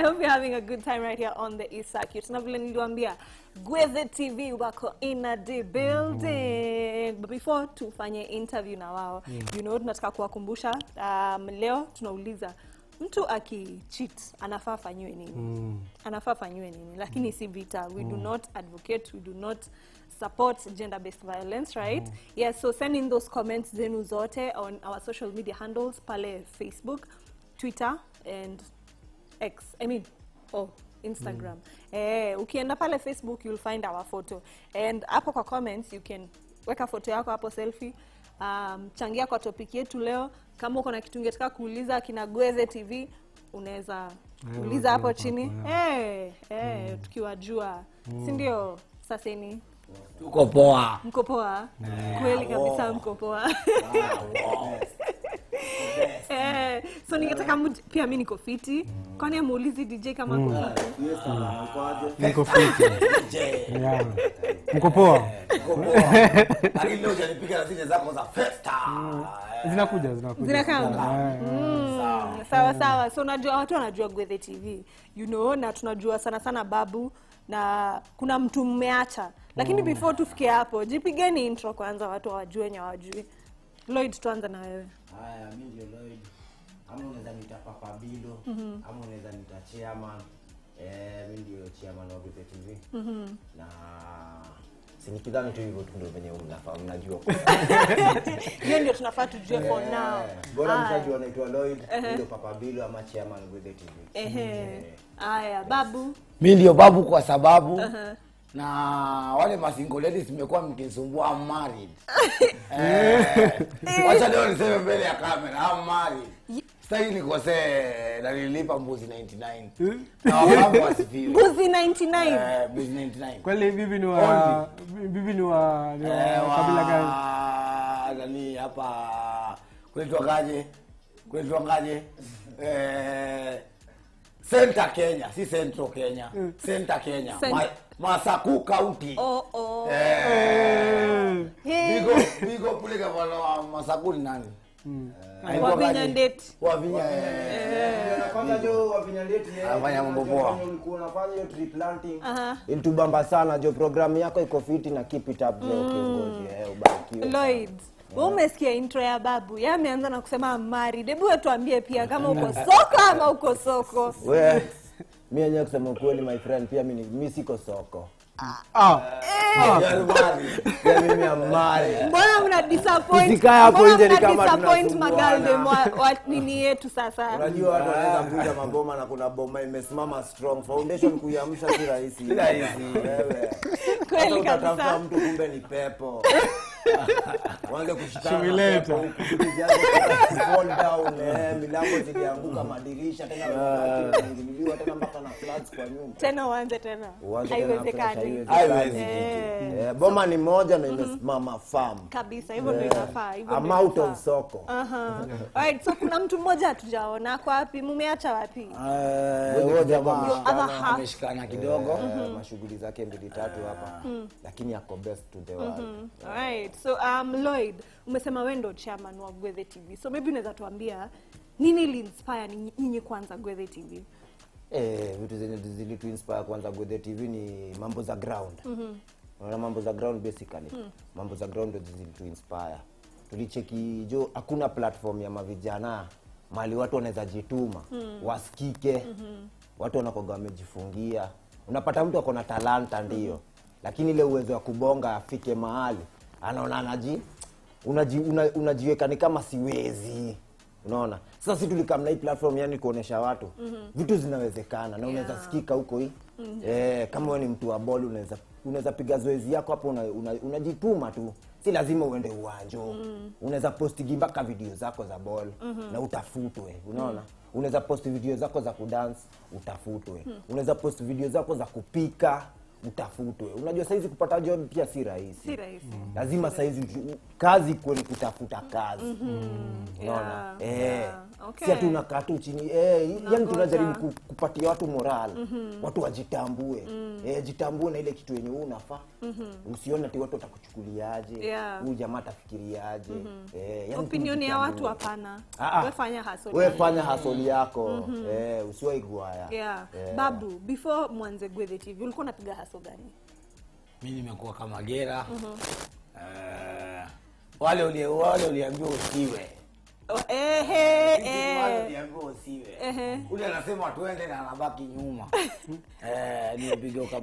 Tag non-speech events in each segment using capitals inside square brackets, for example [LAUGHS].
I hope you're having a good time right here on the East Circuit. Na vile niliwaambia Gweze TV wako in a the building. But before tufanye interview na wao, you know, tunataka kuwakumbusha um, leo tunauliza mtu akicheat anafaa fanyiwe nini? Anafaa fanyiwe nini? Lakini si vita. We do not advocate, we do not support gender-based violence, right? Yes, so send in those comments zenu zote on our social media handles pale Facebook, Twitter and X. I mean, oh, Instagram. Mm. Eh, ukienda pale Facebook you'll find our photo. And hapo kwa comments you can weka photo yako hapo selfie. Um, changia kwa topic yetu leo. Kama uko na kitu ungetaka kuuliza kina Gweze TV unaweza kuuliza uliza hapo wajua chini. hey, Eh, eh, tukiwajua. Si ndio? Saseni. tuko poa Mko poa? Kweli kabisa mko poa. [LAUGHS] Eh, so ningetaka pia mi niko fiti. Kwani amuulizi DJ kama fiti? Niko fiti. [LAUGHS] [LAUGHS] Yeah. Mko poa? [LAUGHS] festa Zinakuja? Eh, Mm, sawa. Sawa so unajua watu wanajua gwethe tv you know na tunajua sana sana babu na kuna mtu mmeacha. Lakini mm. before tufike hapo jipigeni intro kwanza watu hawajue wenye hawajui. Lloyd tuanza na wewe. Haya, mi ndio Lloyd. Ama unaweza nita Papa Bilo, mm -hmm. ama unaweza nita chairman. Eh, mi ndio chairman wa Vipe TV. mm -hmm. Na sinikidhani tu hivyo tu ndio venye mnafaa mnajua. [LAUGHS] hiyo ndio tunafaa tujue for now Eh, Bora mtaji wanaitwa anaitwa Lloyd, ndio Papa Bilo ama chairman Vipe TV. Ehe. haya babu mi ndio babu kwa sababu na wale masingle zimekuwa mmekuwa mkinisumbua I'm married [LAUGHS] eh, wacha leo niseme mbele ya kamera I'm married sitaki nikosee na nililipa mbuzi 99 na wababu wasifiwe [LAUGHS] mbuzi 99 eh, mbuzi 99 Kweli bibi ni wa bibi ni wa ni Eh, wa kabila gani? nani hapa? Kuletwagaje kaje eh, Center Kenya si Central Kenya. Center Kenya. Cent- Ma, Masaku County. Oh, oh. eh, Hey. bigo bigo gavana wa Masaku ni nani Eh. Wavinyaleti ni Anafanya mambo poa. ulikuwa unafanya hiyo tree planting. Aha. Ilitubamba sana jo programu yako iko fiti na keep it up jo kiongozi eh ubarikiwe. lloyd we umesikia intro ya babu ye ameanza na kusema mari debu wetuambie pia kama uko [LAUGHS] soko ama uko soko We, mi yenyewe kusema ukweli my friend pia mi siko soko Ah, mbona mna disappoint Usikae hapo nje ni mna kama disappoint tunasumbuana. wa, wa nini yetu sasa? Unajua watu wanaweza kuja maboma na kuna boma imesimama strong. Foundation kuiamsha si rahisi. Wewe. Kweli kabisa. mtu kumbe ni pepo. [LAUGHS] Uanze kushikana [LAUGHS] eh, milango zilianguka madirisha tena mabati tena mpaka na floods kwa nyumba. Tena uanze tena. Haiwezekani. haiwezekani. Eh, Eh, boma ni moja na imesimama farm. Kabisa hivyo ndio inafaa hivyo ama out of soko. Aha. Alright, so kuna mtu mmoja hatujaona kwa wapi? Mumeacha wapi? Eh, huyo jamaa Your other half. ameshikana kidogo. Eh, mashughuli zake mbili tatu hapa. Lakini ako best to the world. Alright, so um, lloyd umesema we ndo chairman wa gwethe tv so maybe unaweza tuambia nini iliinspire nyinyi kwanza gwethe tv Eh, vitu zenye zilituinspire kwanza Gwethe TV ni mambo za ground unaona mambo za ground basically Mm. mambo za ground ndio zilituinspire. tulicheki jo hakuna platform ya mavijana mali watu wanaweza jituma mm. wasikike mm -hmm. watu wanakoga wamejifungia unapata mtu akona talanta ndio mm -hmm. lakini ile uwezo wa kubonga afike mahali anaona anaji unaji, una, unajiweka ni kama siwezi unaona sasa si tulikamna hii platform yani kuonesha watu mm-hmm. vitu zinawezekana na unaweza Yeah. sikika huko hii mm-hmm. eh, kama wewe ni mtu wa bol unaweza unaweza piga zoezi yako hapo unajituma una, una tu si lazima uende uwanjo mm. unaweza postigi mpaka video zako za bol mm-hmm. na utafutwe unaona unaweza post video zako za kudance utafutwe mm. unaweza post video zako za kupika utafutwe unajua saizi kupata job pia si rahisi. Si rahisi. Lazima saizi kazi kweli kutafuta kazi. Unaona? Yeah, eh. Yeah. okay. si ati unakaa tu chini. Eh, yani tunajaribu ku- kupatia watu moral mm -hmm. watu wajitambue. Mm. eh, jitambue na ile kitu yenye wewe unafaa. Usione ati watu watakuchukuliaje. Yeah. huyu jamaa atafikiriaje. Eh, yani opinion ya watu hapana. Ah, ah. we fanya hasoli. Wewe yako. fanya hasoli yako. Eh, usiwaigwaya yeah. Eh. babu before mwanze gwethe tv ulikuwa unapiga haso gani mi nimekuwa kama gera mm -hmm. uh, wale uliambiwa usiwe wale usiwe. Ule anasema tuende na anabaki nyuma. Eh,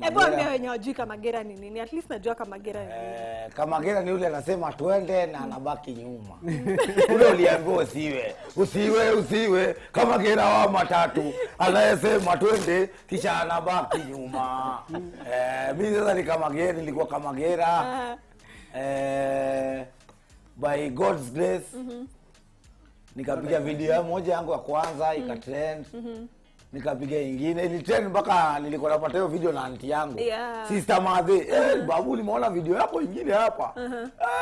hebu ambia wenye wajui kamagera ni nini. At least najua kamagera ni nini. Eh, ni ule anasema twende na anabaki nyuma. [LAUGHS] Ule [LAUGHS] uliambiwa usiwe usiwe. Usiwe kamagera wa matatu anayesema twende kisha anabaki nyuma. Eh, mi sasa ni kamagera nilikuwa kamagera eh, by god's grace nikapiga video ya moja yangu ya kwanza ikatrend nikapiga ingine ilitrend mpaka nilikuwa napata hiyo video na anti yangu. Yeah. sister madhe eh, babu nimeona video yako ingine hapa?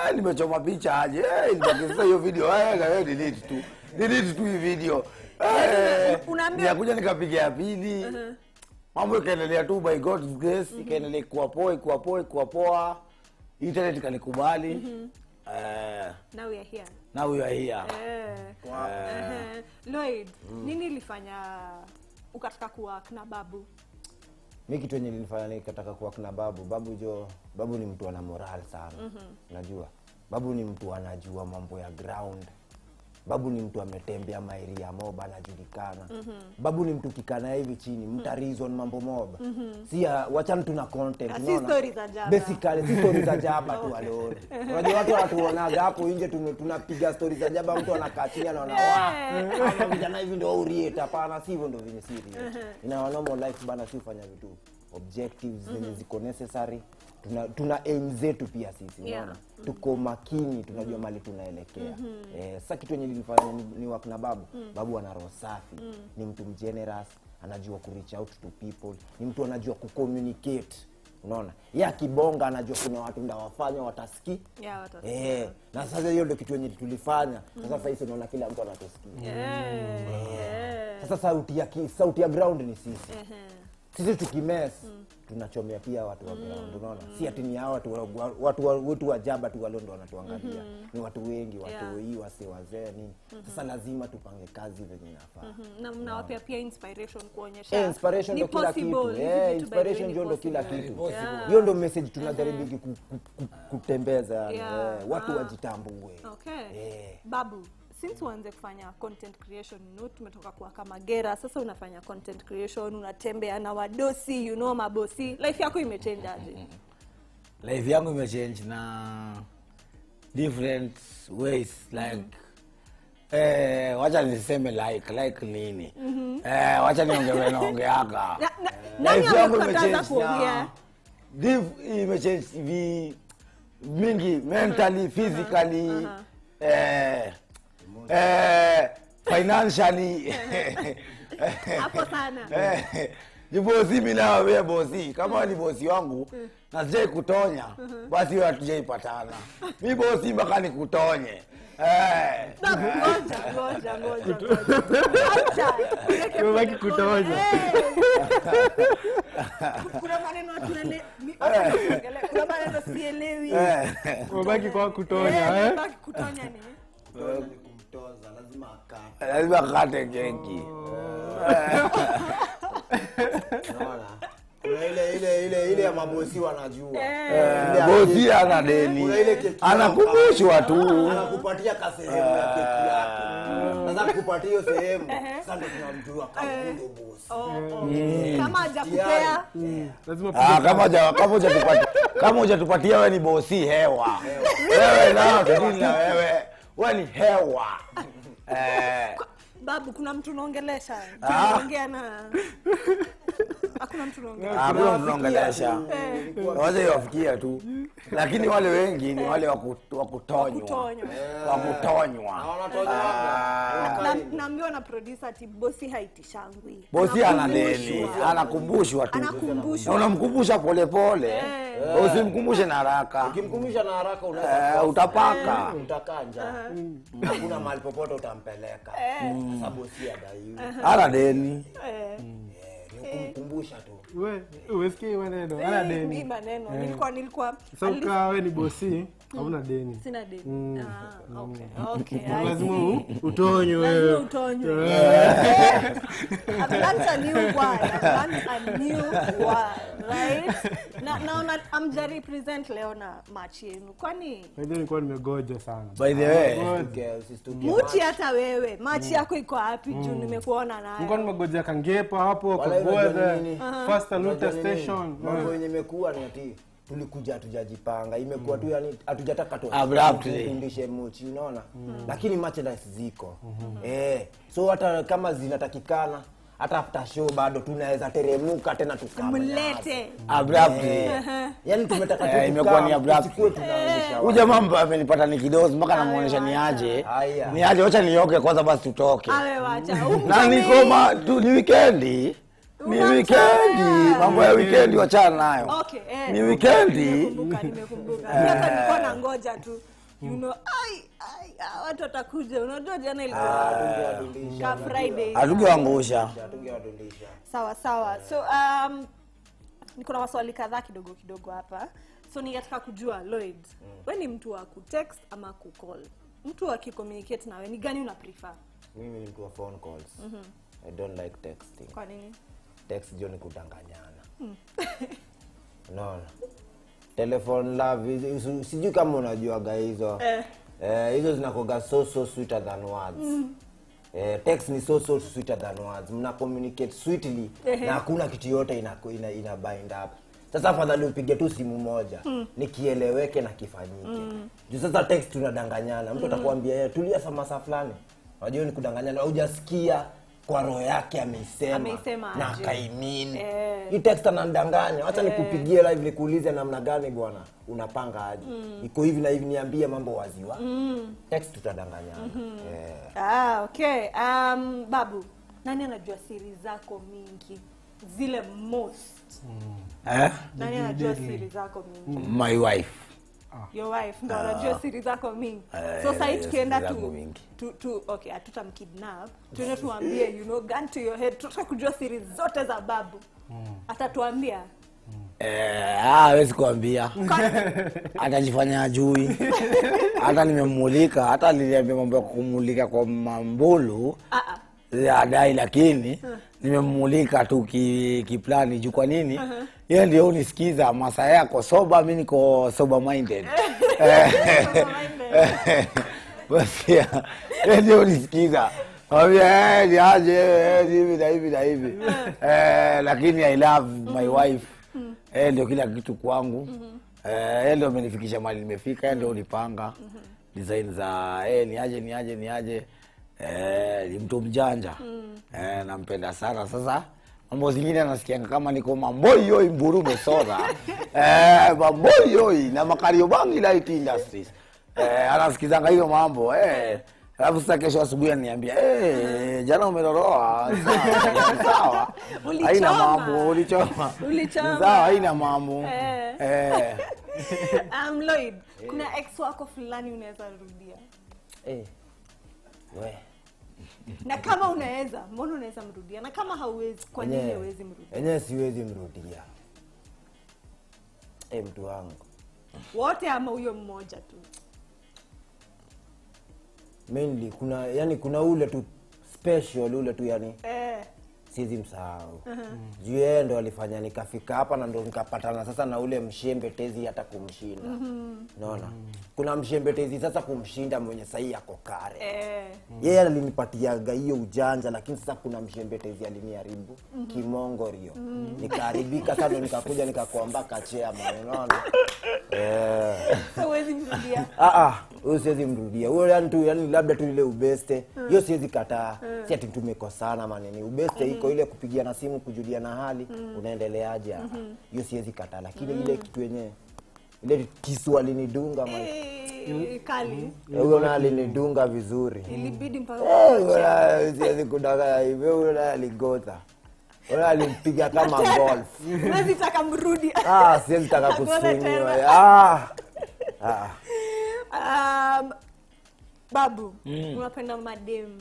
Eh, nimechoma picha aje? Eh, ilibaki sasa hiyo video. Eh, hey, delete tu delete tu hii video. Eh, Unaambia- nikakuja nikapiga ya pili. Mambo ikaendelea tu by god's grace ikaendelea kuwa poa ikuwa poa ikuwa poa. Internet ikanikubali eh, now we are here. Now we are here. Eh. Ehe. lloyd nini ilifanya ukataka kuwa na babu? Mi kitu enye nilifanya nikataka kuwa kina babu babu jo babu ni mtu ana moral sana. Mm -hmm. najua babu ni mtu anajua mambo ya ground babu ni mtu ametembea mairi ya moba anajulikana. Mm -hmm. babu ni mtu kikana hivi chini mta reason mambo mob si ya- wachana tuna content Ah, si unaona? story za jaba. basically si story za jaba tu [LAUGHS] alone unajua watu wanatuonaga hapo nje tunapiga story za jaba mtu anakaa chini anaona wa vijana hivi ndio uriet hapana si hivyo ndio venye siri. ina our normal life bana si ufanya vitu objectives zenye ziko necessary tuna, tuna aim zetu pia sisi Yeah. unaona tuko makini tunajua mali tunaelekea mm -hmm. eh, sasa kitu yenye nilifanya ni, ni wakina babu mm. babu ana roho safi mm. ni mtu mgenerous anajua ku reach out to people ni mtu anajua kucommunicate unaona ye akibonga anajua kuna watu ndawafanya wataski Yeah, watasikia. eh, na sasa hiyo ndio kitu yenye tulifanya sasa sasa hivi unaona kila mtu anatusikia yeah. yeah. sasa sauti ya sauti ya ground ni sisi Ehe. Sisi tukimes tunachomea pia watu wa ground unaona? Si ati ni hao watu wa- wa- wa- wetu wajaba tu walio ndo wanatuangalia. Ni watu wengi watoi wase wazee nini. Sasa lazima tupange kazi venye inafaa. Mhm. na mnawapea pia inspiration kuonyesha Eh, inspiration ndo kila kitu. Eh, inspiration ndio ndo kila kitu. Hiyo ndo message tunajaribu ku, kutembeza. Yeah. eh, watu Ah. wajitambue. Okay. Eh. babu since uanze kufanya content creation you know, tumetoka kuwa kama gera sasa unafanya content creation unatembea na wadosi you know mabosi. Life yako imechange aje? Life yangu imechange na different ways like eh, wacha niseme like like nini? Mm -hmm. eh, wacha niongewe naongeaka [LAUGHS] Na- na- nani Life yangu imechange na div- imechange vi mingi mentally physically eh, eh, financially. [LAUGHS] Hapo sana. [LAUGHS] Eh, ni bosi mi nawe wewe bosi kama ni bosi wangu na sijai kutonya basi wewe hatujaipatana. Mi bosi mpaka nikutonye. Eh. Umebaki kutonya. [LAUGHS] kuna maneno sielewi. Eh. umebaki kwa kutonya eh? kutonya ni lazima akate. Keki. Ile ile ile ile ya mabosi wanajua. Eh. Bosi ana deni anakumbushwa tu. Anakupatia ka sehemu ya keki yako sasa kupatia hiyo sehemu sasa ndo tunamjua kama huyu bosi. Kama hajakupea lazima Ah, kama huja- kama hujatupatia kama hujatupatia wewe ni bosi hewa. Wewe nao tudili na wewe. Wewe ni hewa [LAUGHS] eh, babu kuna mtu unaongelesha? Ah. tunaongea na [LAUGHS] hakuna mtu unaongelesha. Tunaongelesha Eh. iwafikia tu. Lakini wale wengi ni wale waku- wakutonywa. Wakutonywa. wanatonywa Ah. na na- naambiwa na producer ati bosi haitishangwi. Bosi ana Anakumbushwa. deni. Anakumbushwa tu. Na unamkumbusha polepole usimkumbushe na haraka. Ukimkumbusha na haraka unaweza Eh, utapaka. utakanja utakaa njaa. Hakuna mahali popote utampeleka sasa bosi adaiwi ana deni. Eh, kumkumbusha tu. We, umesikia maneno ana deni. maneno nilikuwa nilikuwa so ali- ni bosi hauna deni. Sina deni. Ah, okay okay lazima utonywe. Wewe. Eh, a new word. I've a new word, right? Na naona amja represent leo na match yenu. Kwani? By the way, nilikuwa nimegoja sana. By the way Usistuke, usistuke. hata wewe. Match yako iko wapi? Juu nimekuona nilikuwa nayo. nimegoja kangepa hapo first Unajua station. Mambo yenye imekuwa ni ati tulikuja hatujajipanga. Imekuwa tu yani hatujataka tu. Tufundishe muchi unaona? Lakini merchandise ziko. Eh so hata kama zinatakikana hata after show bado tunaweza teremuka tena tukamlete Mlete. abruptly [LAUGHS] yani tumetaka Eh, tu imekuwa ni tukam, abrupt. tusikuwe tunaonyesha huyu jamaa mbaya amenipata nikidozi mpaka namuonesha ni aje. ni aje wacha nioke kwanza basi tutoke. Na nikoma tu ni wikendi ni weekend, wikendi mambo ya wikendi wachana nayo. Okay, eh. mi wikendi Nimekumbuka, nimekumbuka. Hata nilikuwa nangoja tu. You know, ai, ai, ah, watu watakuja. Unajua jana ilikuwa ka Friday. hatugeangusha hatungewadundisha sawa sawa. So um, niko na maswali kadhaa kidogo kidogo hapa. So ningetaka kujua lloyd we ni mtu wa kutext ama kucall? Mtu akicommunicate nawe ni gani una prefer? Mimi ni mtu wa phone calls. I don't like texting. Kwa nini text ndio ni kudanganyana. Unaona? Telephone love sijui kama unajuaga hizo. Eh. Eh, hizo zinakoga so so sweeter than words. Mm. Eh, text ni so so sweeter than words. Mna communicate sweetly na hakuna kitu yote ina, ina, ina bind up. Sasa afadhali upige tu simu moja mm. nikieleweke na kifanyike. Mm. juu sasa text tunadanganyana. Mtu atakwambia "Eh, tulia sa masaa fulani. Unajua ni kudanganyana. Hujasikia kwa roho yake ameisema Ameisema na kaimini akaimini. Eh. hii text anandanganya. Wacha nikupigie live nikuulize namna gani bwana unapanga aje? Iko hivi na hivi niambie mambo waziwa. Text tutadanganyana. Eh. ah, okay. Um, babu nani anajua siri zako mingi? Zile most. Eh? nani anajua siri zako mingi? My wife your wife. Ndo anajua siri zako mingi. Eh, so sahii eh, tukienda tu, tu, tu okay hatutamkidnap tuende tuambie you know gun to your head. Tutaka kujua siri zote za babu. Atatuambia? Eh, ah, kuambia. Atajifanya ajui hata nimemulika hata niliambia mambo ya kumulika kwa mambulu. Ah, ah. adai lakini nimemmulika tu ki- kiplani juu kwa nini? Yeye ndio unisikiza masaa yako soba mi niko sober minded. [LAUGHS] Yeye ndio unisikiza. "Eh, ni aje eh, hivi na hivi na hivi. Eh, lakini i love my wife. Yeye ndio kila kitu kwangu. Eh, yeye ndio amenifikisha mali nimefika ndio ulipanga design za eh, ni aje ni aje ni aje eh, ni mtu mjanja mm. eh, nampenda sana sasa mambo zingine anasikianga kama niko mamboyoi mburume soda [LAUGHS] eh, mamboyoi na makariobangi light industries eh, anasikizanga hiyo mambo eh. alafu sasa kesho asubuhi ananiambia eh, jana umeloroa sawa haina mambo ulichoma Ulichoma. sawa haina mambo Eh. eh. [LAUGHS] um, lloyd kuna ex wako fulani unaweza rudia Eh. We. [LAUGHS] na kama unaweza mbona unaweza mrudia? Na kama hauwezi kwa nini hauwezi mrudia? enyewe siwezi mrudia. Eh, mtu wangu. Wote ama huyo mmoja tu? Mainly kuna yani kuna ule tu special ule tu yani eh. Siwezi msahau. Juu yeye ndo alifanya nikafika hapa na ndo nikapatana sasa na ule mshembe tezi hata kumshinda. Naona kuna mshembe tezi sasa kumshinda mwenye sahii ako kare. Eh. yeye alinipatiaga hiyo ujanja lakini sasa kuna mshembe tezi aliniharibu kimongorio nikaharibika sasa ndo nikakuja nikakuamba kachea unaona? [LAUGHS] Eh. Ah, ah, huyo siwezi mrudia. Huyo yani tu yani labda tu ile ubeste. Hiyo siwezi kataa. Si ati tumekosana manini ubeste iko ile kupigia na simu kujulia na hali mm. unaendeleaje? Ah, hiyo siwezi kataa lakini mm. ile kitu yenyewe ile kisu alinidunga. Eh, kali. Huyo naye alinidunga vizuri. Ilibidi mpaka Eh, siwezi kudanganya hivyo huyo naye aligota. Huyo alimpiga kama golf. huwezi taka mrudi. Ah siwezi taka kusunyiwa ah. Ah. Um, babu unapenda madem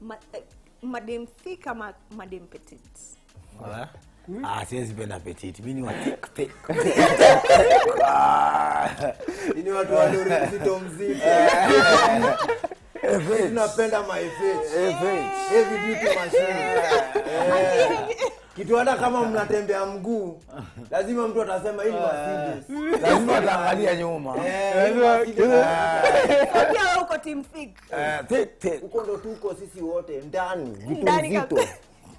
ma, eh, madem thick ama madem petit Eh? Ah, siwezi penda petit. mi ni wa [LAUGHS] thick, thick. ni watu wadori mzito mzito tunapenda my face heavy duty machine [LAUGHS] Eh. Kitu hata kama mnatembea mguu lazima mtu atasema ili Mercedes. lazima ataangalia nyuma. Eh, pia uko team thick Eh, thick, thick. huko ndo tuko sisi wote ndani. Vitu vito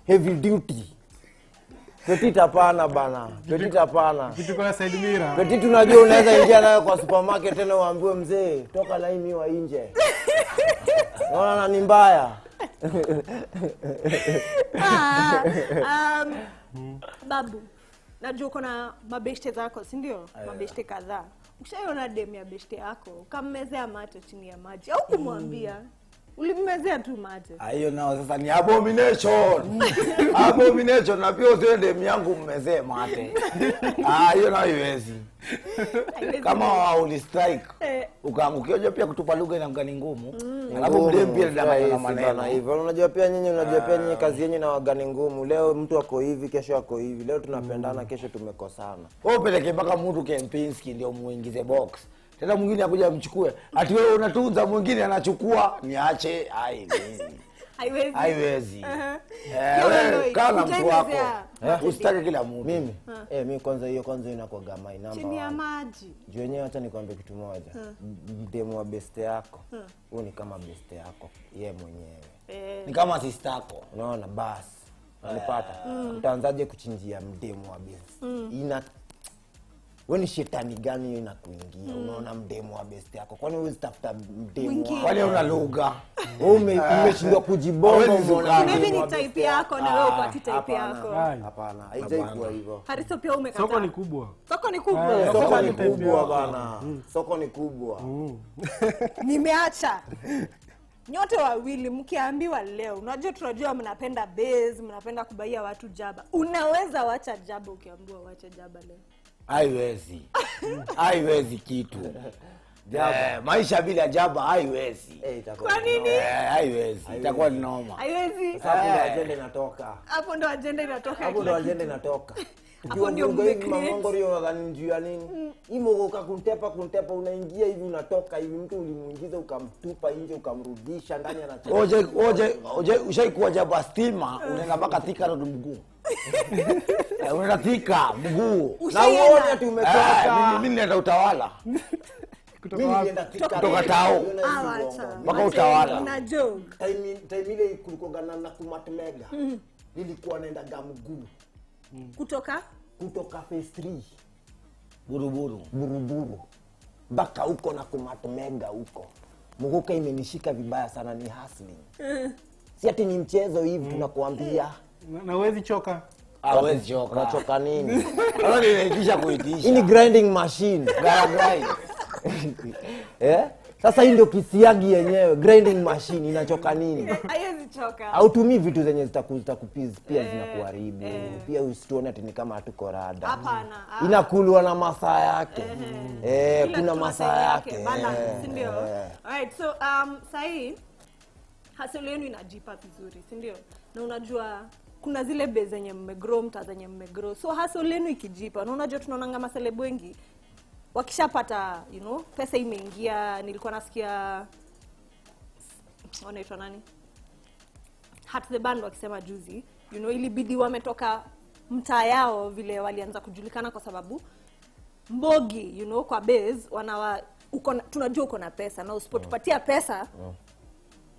heavy duty. Petit hapana bana. Petit hapana. Kitu kwa side mirror petit unajua unaweza ingia nayo kwa supermarket tena uambiwe mzee toka na hii nje. [LAUGHS] Naona ni mbaya Ah, um, babu najua uko na mabeshte zako sindio mabeshte kadhaa. Ukishaiona dem ya beshte yako ukammezea mate chini ya maji au kumwambia ulimmezea tu mate. Ah, hiyo nao sasa ni abomination. [LAUGHS] Abomination na pia usiwe demu yangu mmezee mate. [LAUGHS] Ah, hiyo nao iwezi kama ulistrike Eh. ukaangukia unajua pia kutupa lugha inakuwa ni ngumu. Alafu mdemu pia lidanganya na maneno. hivyo. Unajua pia nyinyi unajua pia nyinyi kazi yenyu na wagani ngumu. Leo mtu ako hivi kesho ako hivi. Leo tunapendana kesho tumekosana. Wewe upeleke mpaka mtu Kempinski ndio muingize box tena mwingine akuja mchukue ati wewe unatunza mwingine anachukua. Niache. Ai [LAUGHS] haiwezi. Haiwezi. Aha. Eh, kaa na mtu wako. Eh, usitake kila mtu. Mimi? Eh, mimi kwanza hiyo kwanza inakuwa my number chini ya maji. Juu yenyewe. Hata nikwambie kitu moja. Mdemu wa beste yako. Huyu ni kama beste yako. Ye mwenyewe. Eh, ni kama sister yako, unaona basi unanipata? Utaanzaje kuchinjia mdemu wa best? Ina we ni shetani gani hiyo inakuingia? Unaona mdemo wa best yako. Kwani huwezi tafuta mdemo? Kwani una lugha? [LAUGHS] Wewe umeshindwa kujibonga maybe ni type yako. na wewe upati type yako? Hapana haijaikuwa hivyo. Hariso pia umekataa. Soko ni kubwa. Soko ni kubwa. Eh, soko ni kubwa bana. Soko ni kubwa. Nimeacha. Nyote wawili mkiambiwa leo unajua tunajua mnapenda base mnapenda kubaia watu jaba. Unaweza wacha jaba ukiambiwa wacha jaba leo haiwezi. Haiwezi kitu. Eh, maisha bila jaba haiwezi. Eh, itakuwa Kwa nini? Eh, haiwezi. Itakuwa ni noma. Haiwezi. Hapo ndo ajenda inatoka. Hapo ndo ajenda inatoka. Hapo ndo ajenda inatoka. Hapo ndio [LAUGHS] Ukiwa hivi mmecreate. mamongo rio nadhani ya nini? Imogoka kuntepa kuntepa unaingia hivi unatoka hivi mtu ulimuingiza ukamtupa nje ukamrudisha ndani anacheza. Oje oje oje ushaikuwa jaba stima unaenda mpaka thika road mguu Eh, [LAUGHS] unaenda thika mguu na uone ati Eh, umetoka mimi- nenda utawala. Kutoka. Tao. Ah. Mpaka utawala. Time- ile kulikogana na kumatmega nilikuwa naendaga mguu kutoka? Kutoka phase 3 buruburu buruburu. Mpaka huko na kumatmega huko. Muguka imenishika vibaya sana ni hustling. Si ati ni mchezo hivi tunakuambia. Na- na uwezi choka. Awezi choka. Unachoka nini? [LAUGHS] Sasa ninaitisha hii kuitisha. Ni grinding machine. [LAUGHS] Gara grind. [LAUGHS] eh? sasa hii ndio kisiagi yenyewe grinding machine. Inachoka nini? Haiwezi choka. Hautumii vitu zenye zitaku- zitakupiz pia zinakuharibu. pia usituone ati ni kama hatuko rada. Hapana ah. inakulwa na masaa yake. Eh, Kila kuna kitu masaa yake. balance, eh, ndio? eh. Alright, so um, sahii hasili yenu inajipa vizuri si ndio? Na unajua kuna zile be zenye mmegrow mta zenye mmegrow. So hasili yenu ikijipa na unajua tunaonanga maselebu wengi. Wakishapata you know pesa imeingia nilikuwa nasikia wanaitwa nani? Hat the band wakisema juzi you know ilibidi wametoka mtaa yao vile walianza kujulikana kwa sababu mbogi you know kwa base wanawa uko tunajua uko na pesa na usipotupatia pesa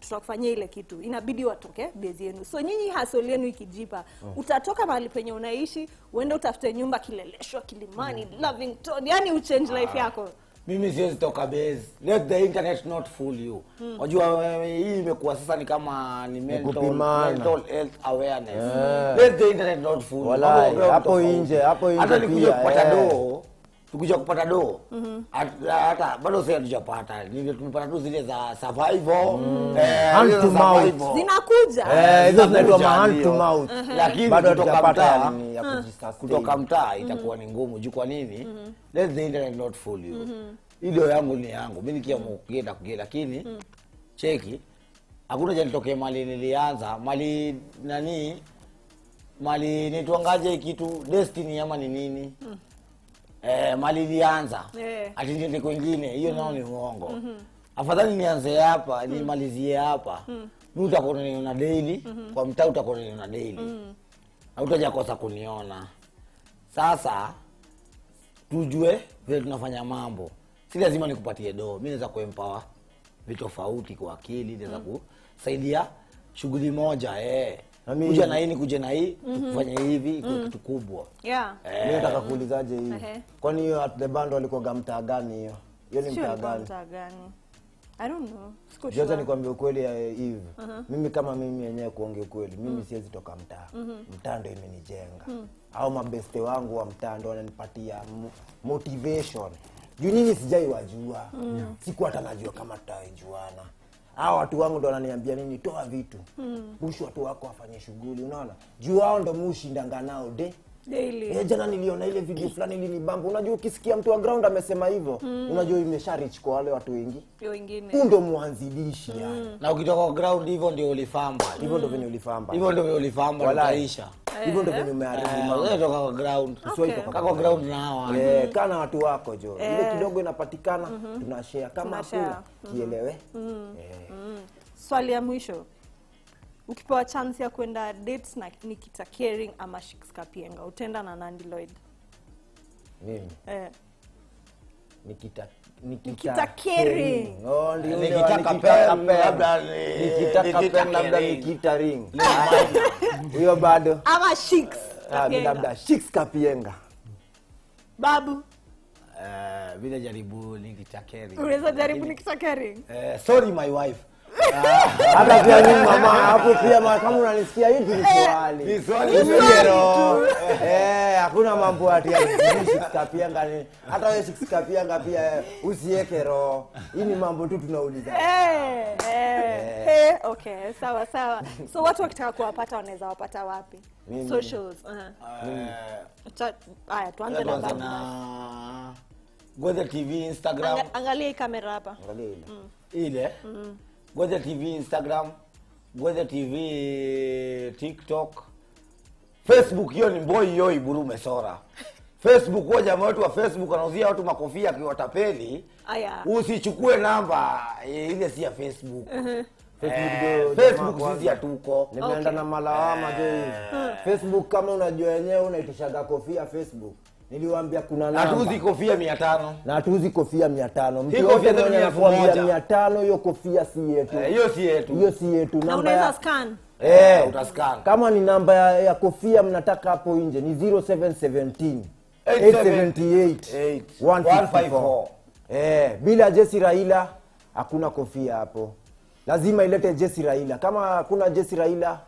tutakufanyia ile kitu inabidi watoke bezi yenu. So nyinyi hasoli yenu ikijipa oh. utatoka mahali penye unaishi uende utafute nyumba kileleshwa kilimani mm. lovington yani uchange ah. life yako. Mimi siwezi toka base. Let the internet not fool you. Wajua wewe, hii imekuwa sasa ni kama ni mental, mental health awareness. Let the internet not fool you. Walai, hapo nje, hapo nje hata nikuja kupata doo tukuja kupata doo. Hata hata- bado si hatujapata. Tumepata tu zile za survival. Eh, Hand to za mouth. survival. zinakuja. Eh, hizo zinaitwa ma hand to mouth. lakini Bado kutoka mtaa kujisustain. kutoka mtaa itakuwa ni ngumu. Juu kwa nini? Let the internet not fool you. Ile yangu ni yangu. Mi nikiamua kuenda kugia lakini cheki hakuna janitokee mali nilianza. Mali nani? Mali nitwangaje kitu? Destiny ama ni nini eh, mali ilianza Eh. ati niende kwingine hiyo mm. nao ni uongo afadhali nianze hapa mm. nimalizie hapa mi utakuwa unaniona daily kwa mtaa utakuwa unaniona daily hautaja kosa kuniona sasa tujue vile tunafanya mambo si lazima nikupatie doo mi naweza kuempower vitofauti kwa akili naweza mm. kusaidia shughuli moja eh. Na mi- kuja na hii ni kuja na hii tukufanya hivi mm. kitu kubwa. Yeah. Mi nataka kuulizaje hivi Ehe. kwani hiyo at the band walikuwa mtaa gani hiyo? Hiyo ni mtaa gani? i don't know. Sure. nikwambia ukweli eh, hivi mimi kama mimi yenyewe kuongea ukweli mimi siwezi toka mtaa. Mtaa ndo imenijenga. Au mabeste wangu wa mtaa ndo wananipatia mo- motivation. Juu nini sijai wajua siku hata najua kama tutaijuana hao watu wangu ndo wananiambia nini toa vitu. Mm. push watu wako wafanye shughuli unaona? Juu hao ndo mushindanga nao de daily. Eh, jana niliona ile video fulani ilinibamba. Unajua ukisikia mtu wa ground amesema hivyo mm. unajua imesha reach kwa wale watu wengi. Wengine. Huu ndo mwanzilishi yani. Na ukitoka kwa ground hivyo ndio ulifamba. Hivyo ndo venye ulifamba. Hivyo ndio ulifamba Walai. utaisha. Hivyo ndo venye umeharibu Eh, mambo. wewe toka kwa ground. Usiwahi Okay. toka kwa ground na hawa. Eh, kana watu wako jo. Eh. ile kidogo inapatikana mm -hmm. tunashare kama hakuna kielewe. Eh. mm. swali ya mwisho ukipewa chance ya kwenda dates na nikita Kering ama shikskapienga utenda na nandi lloyd mimi eh. nikita Nikita Kering. Oh, ndio Nikita Nikita Kapeng. labda ni- Nikita Nikita labda Nikita Ring. Huyo [LAUGHS] bado ama shiks Ah, labda Shix Kapienga. babu Eh, vile jaribu nikitakeri unaweza jaribu nikita Kering? Eh, sorry my wife hata pia mimi mama hapo pia mama, kama unanisikia hivi ni swali. Ni swali Ni tu. eh hakuna mambo ati ya six kapianga ni hata wewe six kapianga pia eh, usiweke roho. Hii ni mambo tu tunauliza. Eh, eh, eh, okay sawa sawa. So watu wakitaka kuwapata wanaweza wapata wapi? Mimi. socials. Eh, haya tuanze na baba. babu TV Instagram. Angalia hii kamera hapa. Angalia ile? Ile Gwethe TV Instagram. Gweza TV TikTok. Facebook hiyo ni mboi hiyo iburu Mesora. Facebook huwa jamaa wetu wa Facebook anauzia watu makofia akiwatapeli aya usichukue namba eh, ile si ya Facebook. Facebook Eh, Facebook sisi hatuko nimeenda Okay. na malawama jo facebook kama unajua wenyewe unaitishaga kofia facebook niliwaambia kuna namba. hatuuzi kofia mia tano. Natuzi kofia mia tano. Mtu kofia mwenye ni elfu mia tano hiyo kofia si yetu. Eh, hiyo si yetu. Hiyo si yetu. Na namba ya scan. Eh, utascan. kama ni namba ya, ya kofia mnataka hapo nje ni 0717 878 154 eh, bila jesi raila hakuna kofia hapo. Lazima ilete jesi raila. Kama hakuna jesi raila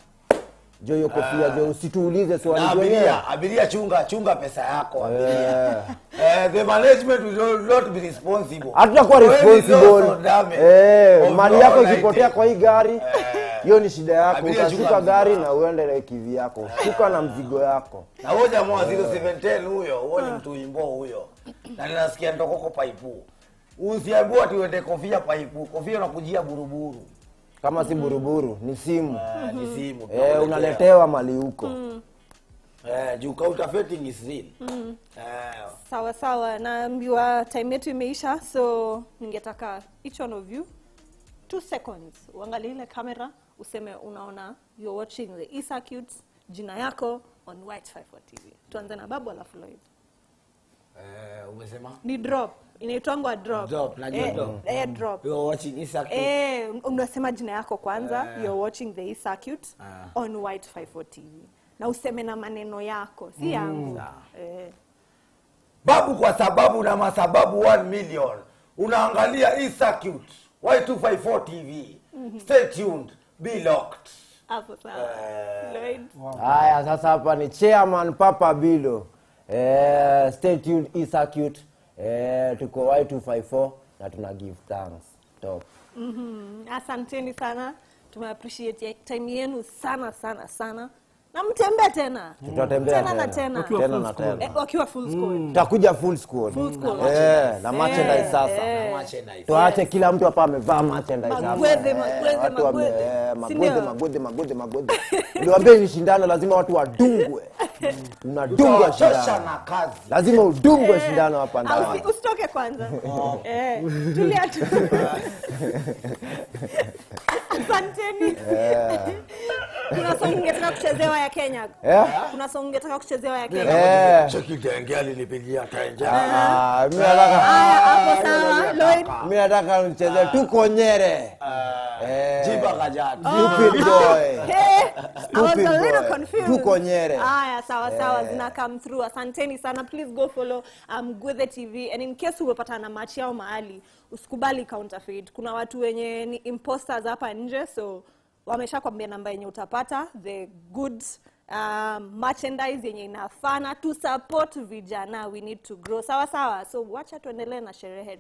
jo hiyo kofia jo usituulize na swali abiria abiria chunga chunga pesa yako abiria. Eh, the management will not be responsible. Hatutakuwa responsible. eh, mali yako ikipotea kwa hii gari hiyo ni shida yako. Utashuka gari na uende kivi yako. Shuka na mzigo yako. Na huyo jamaa wa 0710 huyo huo ni mtu imbo huyo. Na ninasikia ndokoko paipu. Usiambiwa ati uende kofia paipu. Kofia unakujia buruburu kama si buruburu ni simu. Eh, ni simu. Eh, unaletewa mali huko. Eh, juu counterfeiting is real. Eh, sawa sawa. Naambiwa time yetu imeisha so ningetaka each one of you two seconds. Uangalie ile kamera useme unaona you're watching the e-circuit jina yako on white 54 tv tuanze na babu alafu Lloyd. eh, umesema? Ni drop inaitwangwa drop, Drop, najua eh, drop. eh, drop. you are watching Isaac Eh, unasema jina yako kwanza. You're watching the e-circuit Ah. on white 54 tv na useme na maneno yako si yangu mm. eh. babu kwa sababu na masababu 1 million. Unaangalia circuit y254 tv stay tuned. Be locked. Haya uh, sasa hapa ni chairman papa bilo eh, stay tuned e circuit eh, tuko y254 na tuna give thanks. Top. Mhm. asanteni sana. Tumeappreciate time yenu sana sana sana na mtembee tena. Tutatembea tena na tena. tena. Na tena. Eh, wakiwa full squad. tutakuja full squad. Full squad. eh, na merchandise sasa. na Merchandise. tuache kila mtu hapa amevaa merchandise hapa. Magwedhe, magwede wame- magwedhe. magwede magwede magwedhe magwedhe ni shindano lazima watu wadungwe. [LAUGHS] Unadungwa shindano. na kazi. Lazima udungwe shindano hapa ndani. usi- usitoke kwanza. [LAUGHS] Eh, tulia tu. [LAUGHS] Asanteni. Kuna song ungetaka kuchezewa ya kenya Yeah. kuna song ungetaka kuchezewa ya kenya Yeah. cheki denge alinipigia tenje ah, mimi nataka haya hapo sawa lloyd Mimi nataka nicheze tuko nyere Eh. jiba kajati Stupid boy Hey, I was a little confused. Tuko Nyere. Haya, sawa sawa, zina come through. Asanteni sana. Please go follow um, Gwethe TV and in case umepata na match yao mahali, usikubali counterfeit. Kuna watu wenye ni imposters hapa nje, so wamesha kwambia namba yenye utapata the good um, merchandise yenye inafana to support vijana we need to grow. Sawa sawa. So wacha tuendelee na sherehe